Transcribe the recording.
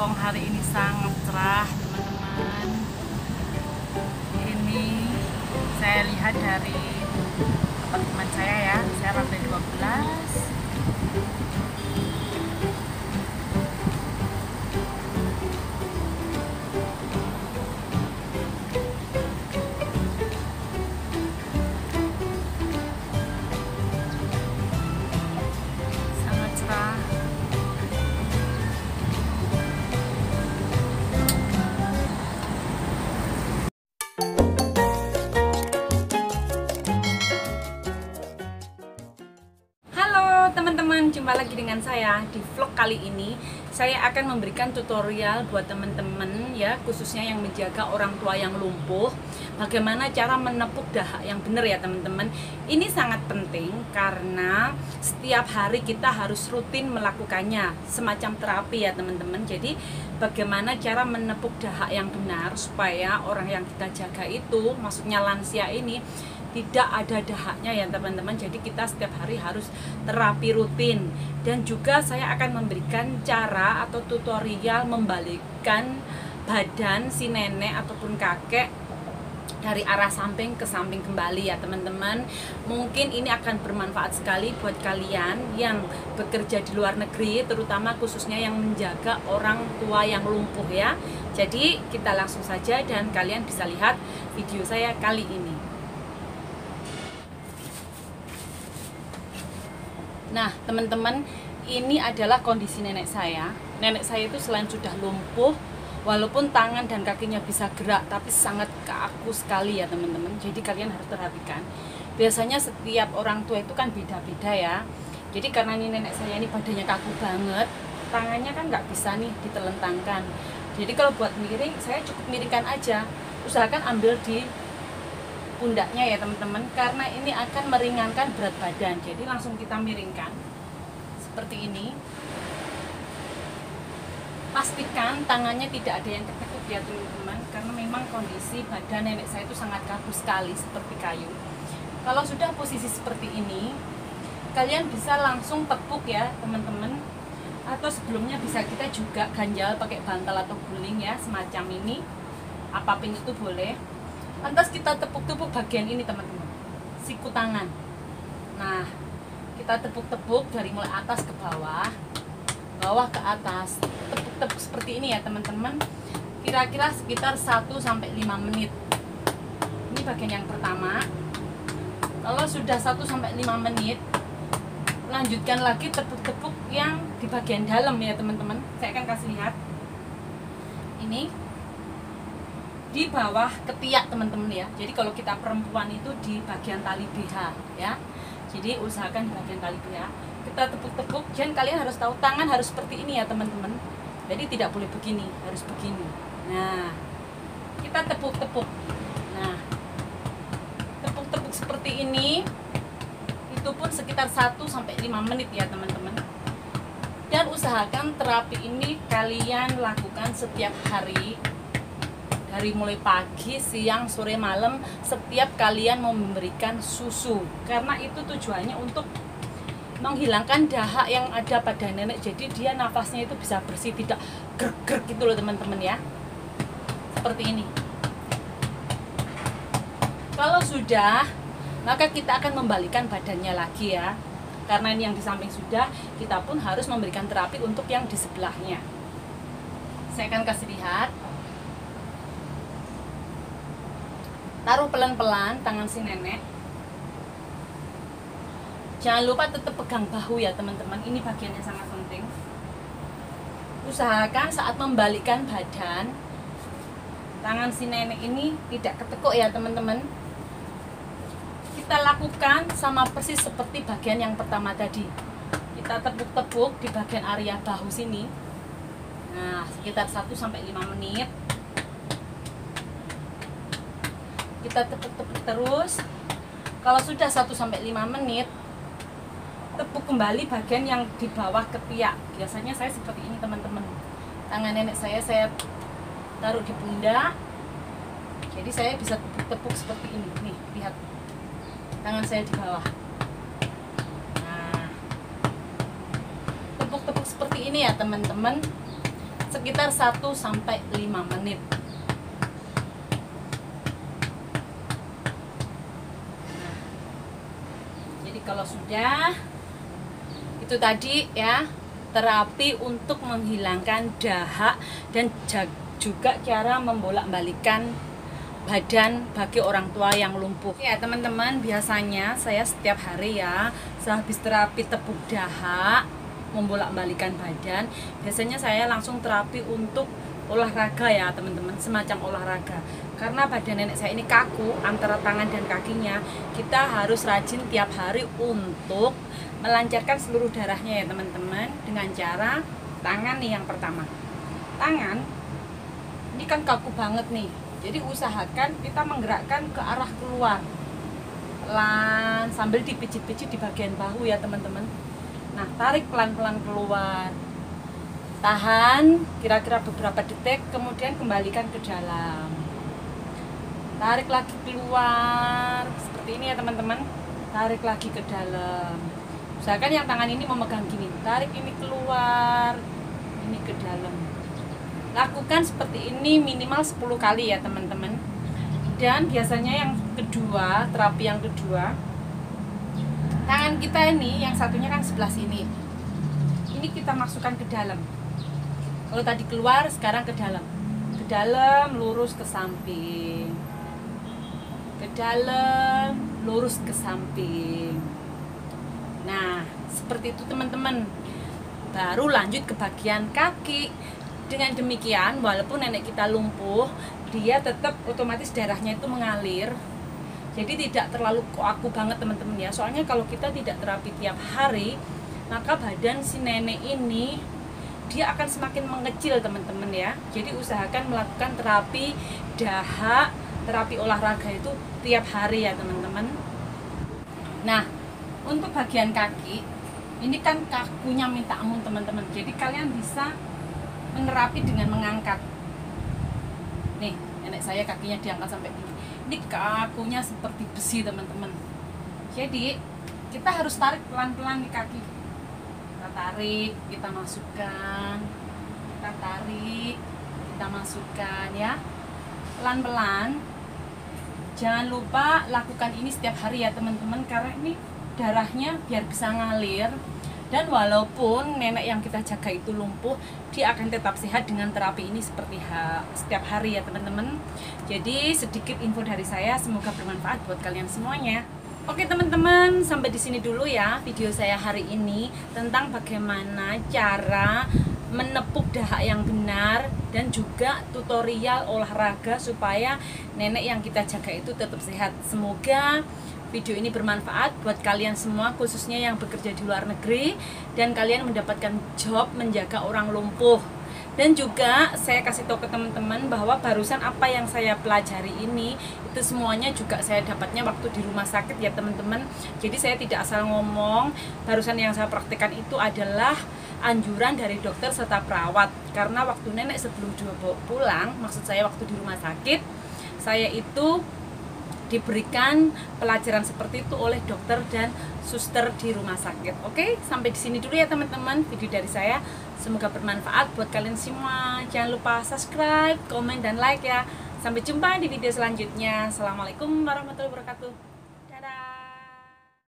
Hongkong hari ini sangat cerah teman-teman. Ini saya lihat dari apartemen saya ya saya lantai 12 jumpa lagi dengan saya di vlog kali ini. Saya akan memberikan tutorial buat teman-teman ya, khususnya yang menjaga orang tua yang lumpuh. Bagaimana cara menepuk dahak yang benar ya teman-teman. Ini sangat penting karena setiap hari kita harus rutin melakukannya, semacam terapi ya teman-teman. Jadi bagaimana cara menepuk dahak yang benar supaya orang yang kita jaga itu, maksudnya lansia ini tidak ada dahaknya ya teman-teman. Jadi kita setiap hari harus terapi rutin. Dan juga saya akan memberikan cara atau tutorial membalikkan badan si nenek ataupun kakek dari arah samping ke samping kembali ya teman-teman. Mungkin ini akan bermanfaat sekali buat kalian yang bekerja di luar negeri terutama khususnya yang menjaga orang tua yang lumpuh ya. Jadi kita langsung saja dan kalian bisa lihat video saya kali ini. Nah, teman-teman, ini adalah kondisi nenek saya. Nenek saya itu selain sudah lumpuh, walaupun tangan dan kakinya bisa gerak, tapi sangat kaku sekali ya, teman-teman. Jadi kalian harus perhatikan. Biasanya setiap orang tua itu kan beda-beda ya. Jadi karena ini nenek saya ini badannya kaku banget, tangannya kan nggak bisa nih ditelentangkan. Jadi kalau buat miring, saya cukup miringkan aja. Usahakan ambil di pundaknya ya teman-teman karena ini akan meringankan berat badan jadi langsung kita miringkan seperti ini pastikan tangannya tidak ada yang ketekuk ya teman-teman. Karena memang kondisi badan nenek saya itu sangat kaku sekali seperti kayu. Kalau sudah posisi seperti ini kalian bisa langsung tepuk ya teman-teman. Atau sebelumnya bisa kita juga ganjal pakai bantal atau guling ya semacam ini. Apa pun itu boleh. Lantas kita tepuk-tepuk bagian ini teman-teman. Siku tangan. Nah kita tepuk-tepuk dari mulai atas ke bawah bawah ke atas. Tepuk-tepuk seperti ini ya teman-teman. Kira-kira sekitar 1 sampai 5 menit. Ini bagian yang pertama. Kalau sudah 1 sampai 5 menit lanjutkan lagi tepuk-tepuk yang di bagian dalam ya teman-teman. Saya akan kasih lihat. Ini di bawah ketiak teman-teman ya. Jadi kalau kita perempuan itu di bagian tali BH ya. Jadi usahakan di bagian tali BH kita tepuk-tepuk. Dan kalian harus tahu tangan harus seperti ini ya teman-teman. Jadi tidak boleh begini harus begini. Nah kita tepuk-tepuk. Nah tepuk-tepuk seperti ini itu pun sekitar 1 sampai 5 menit ya teman-teman. Dan usahakan terapi ini kalian lakukan setiap hari. Dari mulai pagi, siang, sore, malam setiap kalian memberikan susu. Karena itu tujuannya untuk menghilangkan dahak yang ada pada nenek. Jadi dia nafasnya itu bisa bersih tidak grek-grek gitu loh teman-teman ya. Seperti ini. Kalau sudah maka kita akan membalikan badannya lagi ya. Karena ini yang di samping sudah kita pun harus memberikan terapi untuk yang di sebelahnya. Saya akan kasih lihat. Taruh pelan-pelan tangan si nenek jangan lupa tetap pegang bahu ya teman-teman. Ini bagian yang sangat penting. Usahakan saat membalikkan badan tangan si nenek ini tidak ketekuk ya teman-teman. Kita lakukan sama persis seperti bagian yang pertama tadi. Kita tepuk-tepuk di bagian area bahu sini. Nah sekitar 1-5 menit. Kita tepuk-tepuk terus. Kalau sudah 1 sampai 5 menit tepuk kembali bagian yang di bawah ketiak. Biasanya saya seperti ini teman-teman. Tangan nenek saya saya taruh di pundak jadi saya bisa tepuk-tepuk seperti ini. Nih lihat. Tangan saya di bawah. Nah. Tepuk-tepuk seperti ini ya teman-teman. Sekitar 1 sampai 5 menit. Nah, kalau sudah itu tadi ya terapi untuk menghilangkan dahak dan juga cara membolak-balikan badan bagi orang tua yang lumpuh. Ya, teman-teman, biasanya saya setiap hari ya, sehabis terapi tepuk dahak, membolak-balikan badan, biasanya saya langsung terapi untuk olahraga ya, teman-teman, semacam olahraga. Karena badan nenek saya ini kaku antara tangan dan kakinya, kita harus rajin tiap hari untuk melancarkan seluruh darahnya ya teman-teman dengan cara tangan nih yang pertama. Tangan ini kan kaku banget nih. Jadi usahakan kita menggerakkan ke arah keluar. Lan sambil dipijit-pijit di bagian bahu ya teman-teman. Nah tarik pelan-pelan keluar tahan kira-kira beberapa detik kemudian kembalikan ke dalam. Tarik lagi keluar seperti ini ya teman-teman. Tarik lagi ke dalam. Usahakan yang tangan ini memegang gini tarik ini keluar ini ke dalam. Lakukan seperti ini minimal 10 kali ya teman-teman. Dan biasanya yang kedua terapi yang kedua tangan kita ini yang satunya kan sebelah sini. Ini kita masukkan ke dalam kalau tadi keluar sekarang ke dalam ke dalam lurus ke samping ke dalam lurus ke samping Nah, seperti itu teman-teman. Baru lanjut ke bagian kaki. Dengan demikian, walaupun nenek kita lumpuh, dia tetap otomatis darahnya itu mengalir. Jadi tidak terlalu aku banget teman-teman ya. Soalnya kalau kita tidak terapi tiap hari, maka badan si nenek ini dia akan semakin mengecil teman-teman ya. Jadi usahakan melakukan terapi dahak, terapi olahraga itu tiap hari ya teman-teman. Nah, untuk bagian kaki ini kan kakunya minta ampun teman-teman. Jadi kalian bisa menerapi dengan mengangkat. Nih nenek saya kakinya diangkat sampai ini ini kakunya seperti besi teman-teman. Jadi kita harus tarik pelan-pelan di kaki tarik kita masukkan. Kita tarik kita masukkan ya. Pelan-pelan. Jangan lupa lakukan ini setiap hari ya teman-teman karena ini darahnya biar bisa ngalir. Dan walaupun nenek yang kita jaga itu lumpuh dia akan tetap sehat dengan terapi ini seperti ha setiap hari ya teman-teman. Jadi sedikit info dari saya semoga bermanfaat buat kalian semuanya Oke teman-teman, sampai di sini dulu ya video saya hari ini tentang bagaimana cara menepuk dahak yang benar dan juga tutorial olahraga supaya nenek yang kita jaga itu tetap sehat. Semoga video ini bermanfaat buat kalian semua khususnya yang bekerja di luar negeri dan kalian mendapatkan job menjaga orang lumpuh dan juga saya kasih tahu ke teman-teman bahwa barusan apa yang saya pelajari ini itu semuanya juga saya dapatnya waktu di rumah sakit ya teman-teman. Jadi saya tidak asal ngomong. Barusan yang saya praktekkan itu adalah anjuran dari dokter serta perawat. Karena waktu nenek sebelum pulang maksud saya waktu di rumah sakit saya itu diberikan pelajaran seperti itu oleh dokter dan suster di rumah sakit. Oke, sampai di sini dulu ya teman-teman video dari saya. Semoga bermanfaat buat kalian semua. Jangan lupa subscribe, komen dan like ya. Sampai jumpa di video selanjutnya. Assalamualaikum warahmatullahi wabarakatuh.